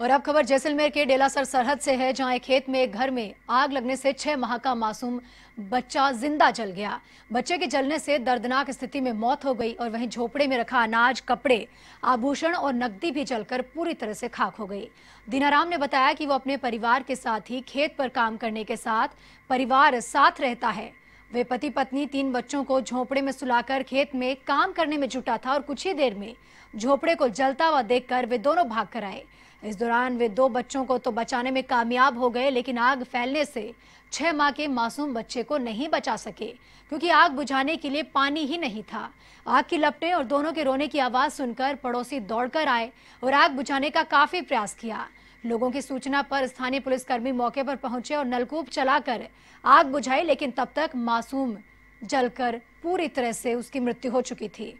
और अब खबर जैसलमेर के डेलासर सरहद से है, जहाँ एक खेत में एक घर में आग लगने से छह माह का मासूम बच्चा ज़िंदा जल गया। बच्चे के जलने से दर्दनाक स्थिति में मौत हो गई और वहीं झोपड़े में रखा अनाज, कपड़े, आभूषण और नकदी भी जलकर पूरी तरह से खाक हो गई। दीनाराम ने बताया कि वो अपने परिवार के साथ ही खेत पर काम करने के साथ परिवार साथ रहता है। वे पति पत्नी तीन बच्चों को झोपड़े में सुलाकर खेत में काम करने में जुटा था और कुछ ही देर में झोपड़े को जलता हुआ देखकर वे दोनों भाग कर आए। इस दौरान वे दो बच्चों को तो बचाने में कामयाब हो गए, लेकिन आग फैलने से छह माह के मासूम बच्चे को नहीं बचा सके, क्योंकि आग बुझाने के लिए पानी ही नहीं था। आग की लपटें और दोनों के रोने की आवाज़ सुनकर पड़ोसी दौड़कर आए और आग बुझाने का काफ़ी प्रयास किया। लोगों की सूचना पर स्थानीय पुलिसकर्मी मौके पर पहुँचे और नलकूप चलाकर आग बुझाई, लेकिन तब तक मासूम जलकर पूरी तरह से उसकी मृत्यु हो चुकी थी।